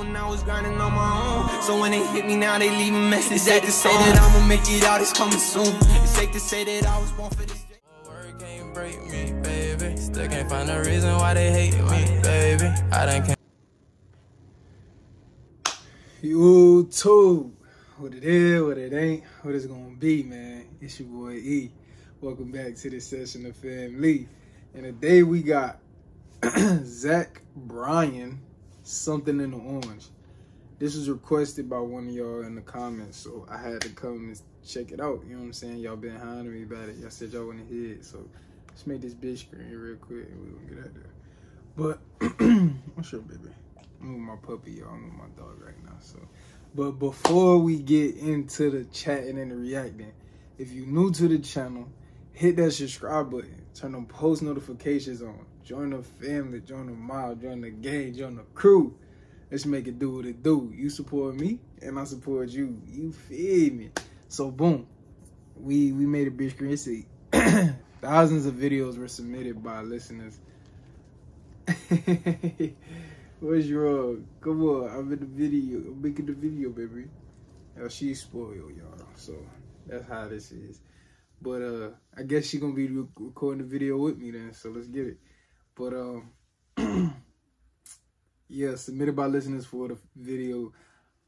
when I was grinding on my own. So when they hit me now, they leave a message. It's safe to say that I'ma make it out, it's coming soon. It's safe to say that I was born for this. Word can't break me, baby. Still can't find a reason why they hate me, baby. I done came. YouTube, what it is, what it ain't, what it's gonna be, man. It's your boy E. Welcome back to this session of Family. And today we got Zach Bryan, something in the orange. This was requested by one of y'all in the comments, so I had to come and check it out. You know what I'm saying? Y'all been hounding me about it. Y'all said y'all want to hear it, so let's make this bitch screen real quick and we gonna get out there. But what's your baby? I'm with my puppy, y'all. I'm with my dog right now. So, but before we get into the chatting and the reacting, if you're new to the channel, hit that subscribe button. Turn on post notifications on. Join the family. Join the mob. Join the gang. Join the crew. Let's make it do what it do. You support me, and I support you. You feel me? So boom, we we made a big screen. See, thousands of videos were submitted by listeners. What's wrong? Come on, I'm in the video. I'm making the video, baby. Yo, she's spoiled, y'all. So that's how this is. But uh, I guess she gonna be re recording the video with me then. So let's get it. But um, yeah, submitted by listeners for the video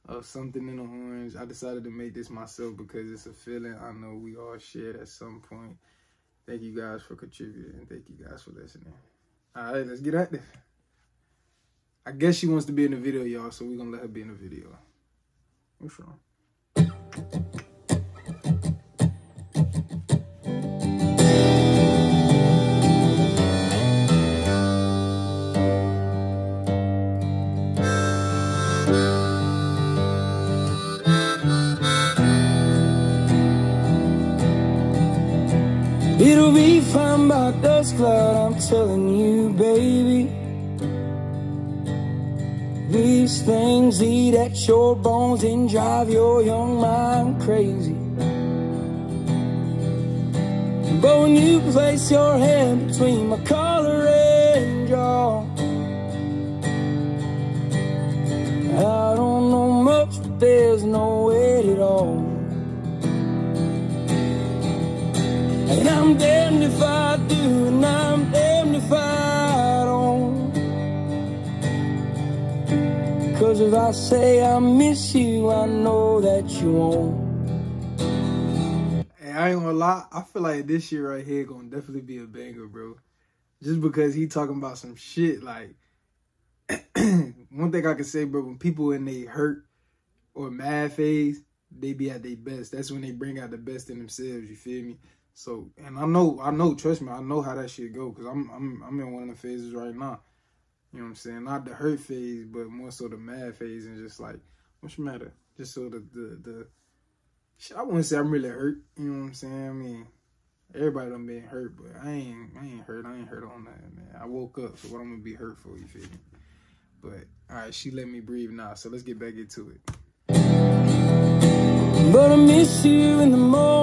of something in the orange. I decided to make this myself because it's a feeling I know we all shared at some point. Thank you guys for contributing. Thank you guys for listening. All right, let's get at this. I guess she wants to be in the video, y'all, so we're gonna let her be in the video. What's wrong? It'll be fine by dusk cloud, I'm telling you, baby. These things eat at your bones and drive your young mind crazy. But when you place your hand between my collar and jaw, I don't know much, but there's no I'm damned if I do, and I'm damned if I don't. Cause if I say I miss you, I know that you won't. Hey, I ain't gonna lie. I feel like this year right here gonna definitely be a banger, bro. Just because he talking about some shit like. one thing I can say, bro, when people in they hurt or mad phase, they be at their best. That's when they bring out the best in themselves. You feel me? So, and I know, I know, trust me, I know how that shit go because I'm, I'm, I'm in one of the phases right now. You know what I'm saying? Not the hurt phase, but more so the mad phase and just like, what's the matter? Just so the, the, the, I wouldn't say I'm really hurt. You know what I'm saying? I mean, everybody done been hurt, but I ain't, I ain't hurt. I ain't hurt on that, man. I woke up, so what I'm gonna be hurt for? You feel me? But all right, she let me breathe now, so let's get back into it. But I miss you in the mornings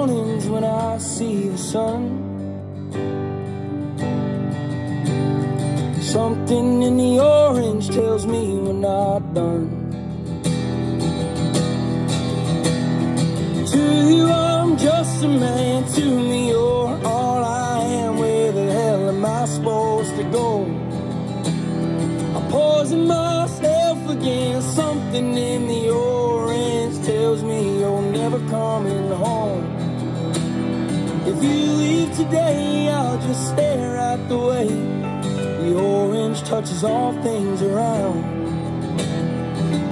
Something in the orange tells me we're not done. To you, I'm just a man. To me, you're all I am. Where the hell am I supposed to go? I'm poison myself again. Something in the orange tells me you're never coming home. If you leave today, I'll just stare at the way the orange touches all things around.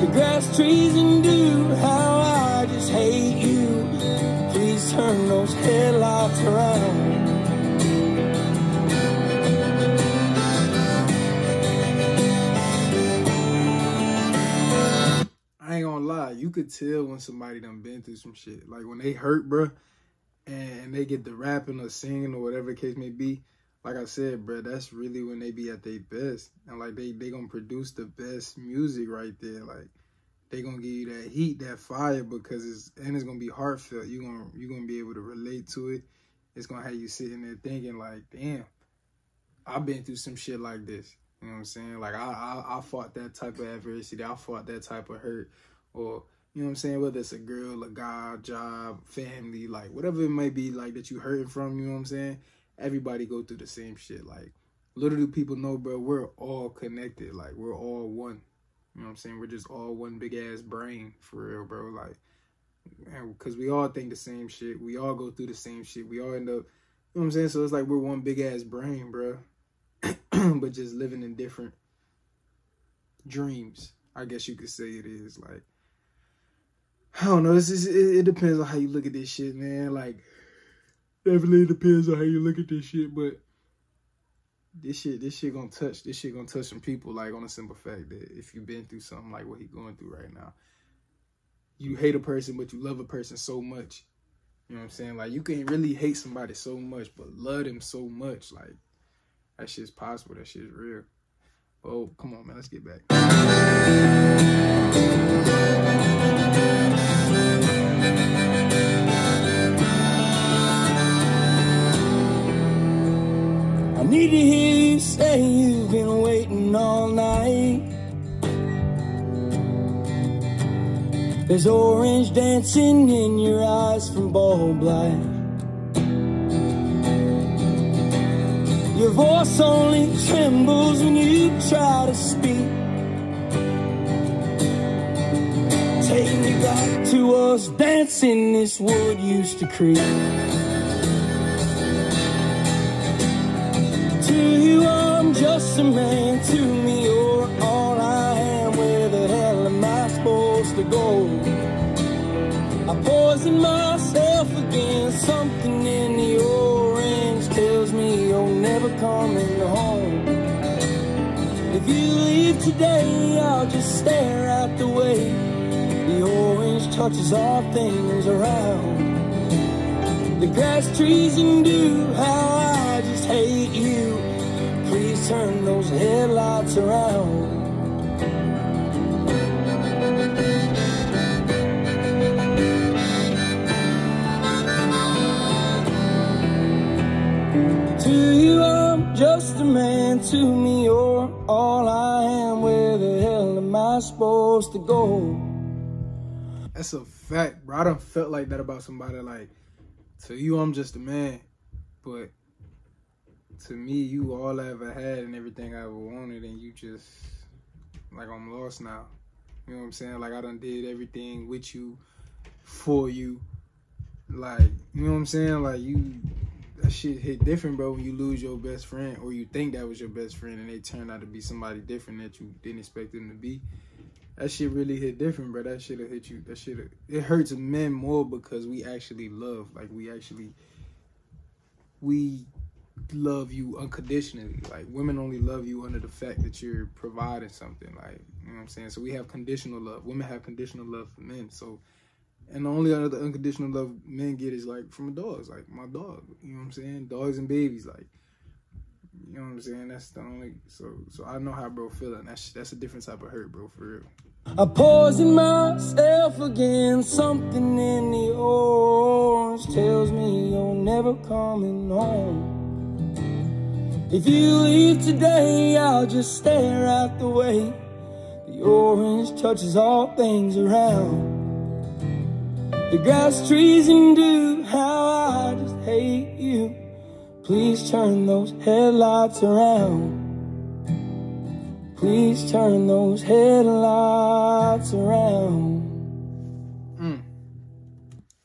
The grass, trees, and dew, how I just hate you. Please turn those headlights around. I ain't gonna lie, you could tell when somebody done been through some shit. Like when they hurt, bro, and they get the rapping or singing or whatever the case may be. Like I said, bro, that's really when they be at their best. And like they they gonna produce the best music right there. Like they gonna give you that heat, that fire, because it's and it's gonna be heartfelt. You gonna you gonna be able to relate to it. It's gonna have you sitting there thinking like, damn, I've been through some shit like this. You know what I'm saying? Like I, I, I fought that type of adversity. I fought that type of hurt, or you know what I'm saying? Whether it's a girl, a guy, job, family, like whatever it might be, like that you hurting from. You know what I'm saying? Everybody go through the same shit. Like little do people know, bro. We're all connected. Like we're all one. You know what I'm saying? We're just all one big ass brain for real, bro. Like, because we all think the same shit. We all go through the same shit. We all end up, you know what I'm saying? So it's like we're one big ass brain, bro. but just living in different dreams. I guess you could say it is like. I don't know. This is it, it depends on how you look at this shit, man. Like, definitely depends on how you look at this shit, but this shit, this shit gonna touch, this shit gonna touch some people, like on a simple fact that if you've been through something like what he going through right now, you hate a person, but you love a person so much. You know what I'm saying? Like you can really hate somebody so much, but love them so much. Like that shit's possible. That shit's real. Oh, come on, man. Let's get back. There's orange dancing in your eyes from bulb light. Your voice only trembles when you try to speak. Take me back to us dancing this wood used to creep. To you, I'm just a man. To me, myself again. Something in the orange tells me you're never coming home. If you leave today, I'll just stare out the way. The orange touches all things around. The grass, trees, and dew, how I just hate you. Please turn those headlights around. To me, you're all I am. Where the hell am I supposed to go? That's a fact, bro. I done felt like that about somebody. Like, to you, I'm just a man, but to me, you all I ever had and everything I ever wanted, and you just like I'm lost now. You know what I'm saying? Like I done did everything with you, for you. Like, you know what I'm saying? Like you that shit hit different, bro, when you lose your best friend or you think that was your best friend and they turn out to be somebody different that you didn't expect them to be. That shit really hit different, bro. That shit hit you. That shit it hurts men more because we actually love. Like we actually we love you unconditionally. Like women only love you under the fact that you're providing something. Like you know what I'm saying. So we have conditional love. Women have conditional love for men. So and the only other unconditional love men get is like from dogs. Like my dog. You know what I'm saying. Dogs and babies. Like you know what I'm saying. That's the only. So so I know how bro feeling. That's that's a different type of hurt, bro. For real. I poison myself again. Something in the orange tells me you're never coming home. If you leave today, I'll just stare out the way. The orange touches all things around. The grass, trees, and dew, how I just hate you. Please turn those headlights around. Please turn those headlights around. Mm.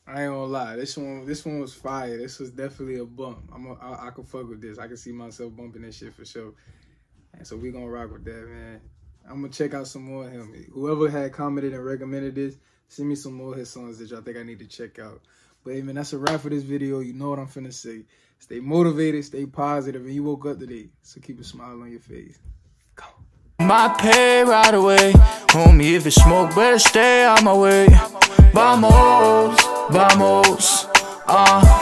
I ain't gonna lie. This one, this one was fire. This was definitely a bump. I'm, a, I, I can fuck with this. I can see myself bumping this shit for sure. And so we gonna rock with that, man. I'm gonna check out some more of him. Whoever had commented and recommended this, send me some more of his songs that y'all think I need to check out. But hey, man, that's a wrap for this video. You know what I'm finna say. Stay motivated, stay positive, and you woke up today. So keep a smile on your face. Go. My pay right away. Homie, if it's smoke, better stay on my way. Vamos, vamos, uh.